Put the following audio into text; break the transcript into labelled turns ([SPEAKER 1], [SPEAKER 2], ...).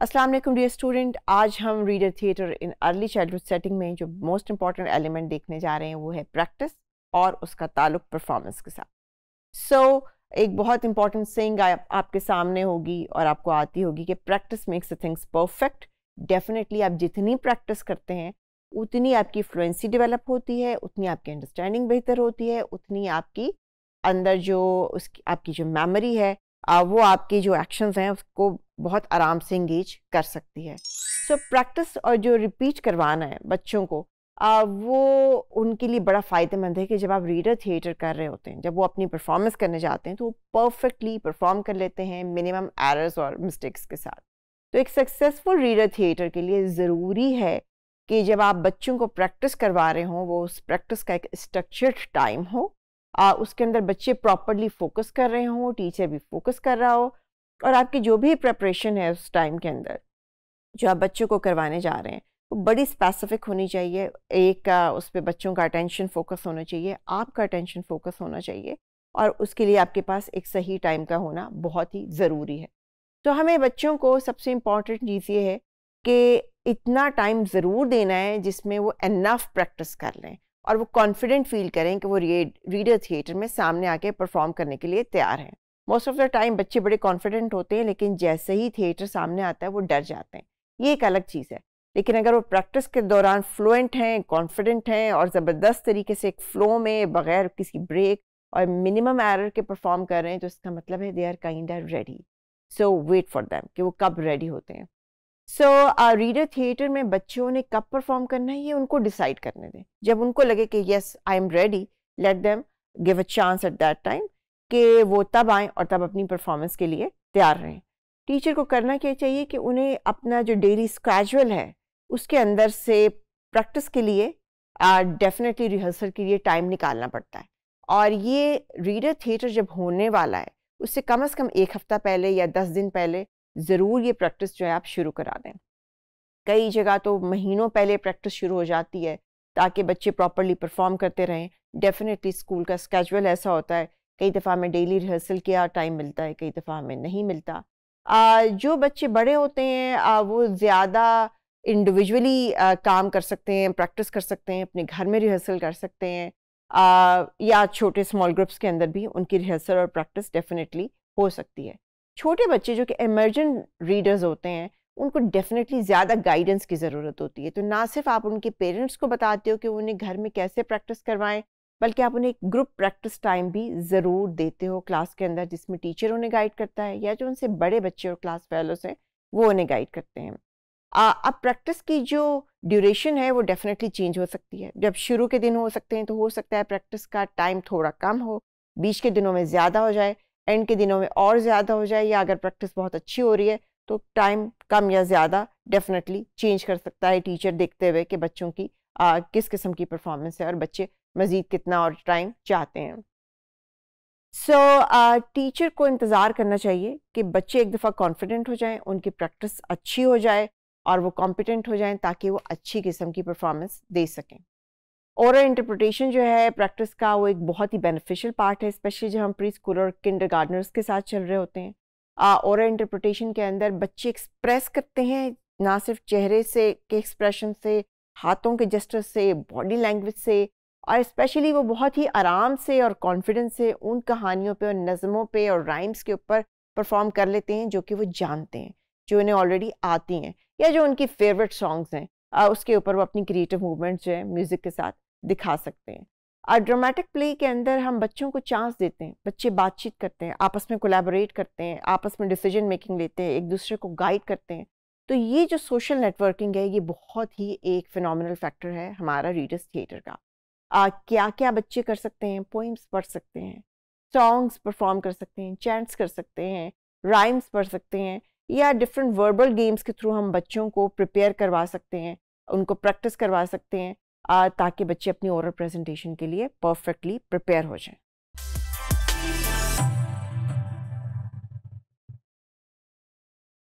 [SPEAKER 1] अस्सलाम वालेकुम dear student आज हम reader theatre in early childhood setting में जो मोस्ट इंपॉर्टेंट एलिमेंट देखने जा रहे हैं वो है प्रैक्टिस और उसका ताल्लुक परफॉर्मेंस के साथ। सो so, एक बहुत इंपॉर्टेंट सिंग आप, आपके सामने होगी और आपको आती होगी कि practice makes the things perfect definitely आप जितनी प्रैक्टिस करते हैं उतनी आपकी फ्लुएंसी डेवलप होती है उतनी आपकी अंडरस्टैंडिंग बेहतर होती है उतनी आपकी अंदर जो उसकी आपकी जो मेमोरी है वो आपकी जो एक्शंस हैं उसको बहुत आराम से इंगेज कर सकती है। सो so, प्रैक्टिस और जो रिपीट करवाना है बच्चों को आ, वो उनके लिए बड़ा फ़ायदेमंद है कि जब आप रीडर थिएटर कर रहे होते हैं जब वो अपनी परफॉर्मेंस करने जाते हैं तो वो परफेक्टली परफॉर्म कर लेते हैं मिनिमम एरर्स और मिस्टेक्स के साथ। तो एक सक्सेसफुल रीडर थिएटर के लिए ज़रूरी है कि जब आप बच्चों को प्रैक्टिस करवा रहे हों वो उस प्रैक्टिस का एक स्ट्रक्चर्ड टाइम हो आ, उसके अंदर बच्चे प्रॉपरली फोकस कर रहे हों टीचर भी फोकस कर रहा हो और आपकी जो भी प्रेपरेशन है उस टाइम के अंदर जो आप बच्चों को करवाने जा रहे हैं वो तो बड़ी स्पेसिफिक होनी चाहिए। एक उस पर बच्चों का अटेंशन फोकस होना चाहिए आपका अटेंशन फोकस होना चाहिए और उसके लिए आपके पास एक सही टाइम का होना बहुत ही ज़रूरी है। तो हमें बच्चों को सबसे इंपॉर्टेंट चीज़ ये है कि इतना टाइम ज़रूर देना है जिसमें वो इनफ प्रैक्टिस कर लें। और वो कॉन्फिडेंट फील करें कि वो रीडर थिएटर में सामने आके परफॉर्म करने के लिए तैयार हैं। मोस्ट ऑफ़ द टाइम बच्चे बड़े कॉन्फिडेंट होते हैं, लेकिन जैसे ही थिएटर सामने आता है वो डर जाते हैं। ये एक अलग चीज़ है। लेकिन अगर वो प्रैक्टिस के दौरान फ्लुएंट हैं कॉन्फिडेंट हैं और ज़बरदस्त तरीके से एक फ़्लो में बगैर किसी ब्रेक और मिनिमम एरर के परफॉर्म कर रहे हैं तो इसका मतलब है they are kind are ready so wait for them कि वो कब रेडी होते हैं। सो रीडर थिएटर में बच्चों ने कब परफॉर्म करना है, ये उनको डिसाइड करने दें। जब उनको लगे कि yes I am ready let them give a chance at that time कि वो तब आएँ और तब अपनी परफॉर्मेंस के लिए तैयार रहें। टीचर को करना क्या चाहिए कि उन्हें अपना जो डेली स्कैजुअल है, उसके अंदर से प्रैक्टिस के लिए डेफिनेटली रिहर्सल के लिए टाइम निकालना पड़ता है। और ये रीडर थिएटर जब होने वाला है, उससे कम अज़ कम एक हफ़्ता पहले या दस दिन पहले ज़रूर ये प्रैक्टिस जो है आप शुरू करा दें। कई जगह तो महीनों पहले प्रैक्टिस शुरू हो जाती है ताकि बच्चे प्रॉपरली परफॉर्म करते रहें। डेफिनेटली स्कूल का स्केजुअल ऐसा होता है कई दफ़ा हमें डेली रिहर्सल किया टाइम मिलता है कई दफ़ा हमें नहीं मिलता। आ, जो बच्चे बड़े होते हैं आ, वो ज़्यादा इंडिविजुअली काम कर सकते हैं प्रैक्टिस कर सकते हैं अपने घर में रिहर्सल कर सकते हैं आ, या छोटे स्मॉल ग्रुप्स के अंदर भी उनकी रिहर्सल और प्रैक्टिस डेफिनेटली हो सकती है। छोटे बच्चे जो कि एमर्जेंट रीडर्स होते हैं, उनको डेफिनेटली ज़्यादा गाइडेंस की ज़रूरत होती है। तो ना सिर्फ़ आप उनके पेरेंट्स को बताते हो कि उन्हें घर में कैसे प्रैक्टिस करवाएँ, बल्कि आप उन्हें एक ग्रुप प्रैक्टिस टाइम भी ज़रूर देते हो क्लास के अंदर, जिसमें टीचर उन्हें गाइड करता है, या जो उनसे बड़े बच्चे और क्लास फेलोज हैं, वो उन्हें गाइड करते हैं। अब प्रैक्टिस की जो ड्यूरेशन है, वो डेफिनेटली चेंज हो सकती है। जब शुरू के दिन हो सकते हैं तो हो सकता है प्रैक्टिस का टाइम थोड़ा कम हो, बीच के दिनों में ज़्यादा हो जाए एंड के दिनों में और ज़्यादा हो जाए या अगर प्रैक्टिस बहुत अच्छी हो रही है तो टाइम कम या ज़्यादा डेफिनेटली चेंज कर सकता है टीचर देखते हुए कि बच्चों की आ, किस किस्म की परफॉर्मेंस है और बच्चे मज़ीद कितना और टाइम चाहते हैं। सो so, टीचर uh, को इंतज़ार करना चाहिए कि बच्चे एक दफ़ा कॉन्फिडेंट हो जाएँ उनकी प्रैक्टिस अच्छी हो जाए और वो कॉम्पिटेंट हो जाएँ ताकि वो अच्छी किस्म की परफॉर्मेंस दे सकें। और इंटरप्रटेशन जो है प्रैक्टिस का वो एक बहुत ही बेनिफिशियल पार्ट है स्पेशली जब हम प्री स्कूल और किंडर गार्डनर्स के साथ चल रहे होते हैं। और इंटरप्रटेशन के अंदर बच्चे एक्सप्रेस करते हैं, ना सिर्फ़ चेहरे से, के एक्सप्रेशन से, हाथों के जस्टर से बॉडी लैंग्वेज से, और स्पेशली वो बहुत ही आराम से और कॉन्फिडेंस से उन कहानियों पे और नज़मों पे और राइम्स के ऊपर परफॉर्म कर लेते हैं, जो कि वो जानते हैं, जो इन्हें ऑलरेडी आती हैं, या जो उनकी फेवरेट सॉन्ग्स हैं। उसके ऊपर वो अपनी क्रिएटिव मूवमेंट्स जो है म्यूज़िक के साथ। दिखा सकते हैं। और ड्रामेटिक प्ले के अंदर हम बच्चों को चांस देते हैं बच्चे बातचीत करते हैं आपस में कोलैबोरेट करते हैं आपस में डिसीज़न मेकिंग लेते हैं एक दूसरे को गाइड करते हैं। तो ये जो सोशल नेटवर्किंग है ये बहुत ही एक फिनल फैक्टर है हमारा रीडर्स थिएटर का। आ, क्या क्या बच्चे कर सकते हैं? पोइम्स पढ़ सकते हैं सॉन्ग्स परफॉर्म कर सकते हैं चैंट्स कर सकते हैं राइम्स पढ़ सकते हैं या डिफरेंट वर्बल गेम्स के थ्रू हम बच्चों को प्रिपेयर करवा सकते हैं उनको प्रैक्टिस करवा सकते हैं। ताकि बच्चे अपनी ओरल प्रेजेंटेशन के लिए परफेक्टली प्रिपेयर हो जाएँ।